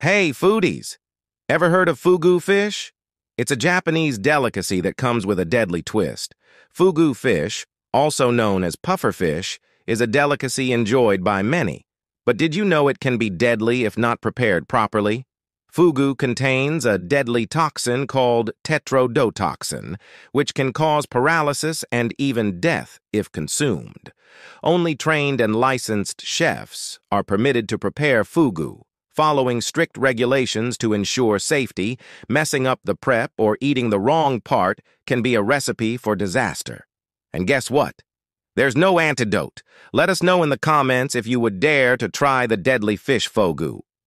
Hey, foodies! Ever heard of fugu fish? It's a Japanese delicacy that comes with a deadly twist. Fugu fish, also known as puffer fish, is a delicacy enjoyed by many. But did you know it can be deadly if not prepared properly? Fugu contains a deadly toxin called tetrodotoxin, which can cause paralysis and even death if consumed. Only trained and licensed chefs are permitted to prepare fugu, following strict regulations to ensure safety, messing up the prep or eating the wrong part can be a recipe for disaster. And guess what? There's no antidote. Let us know in the comments if you would dare to try the deadly fish fugu.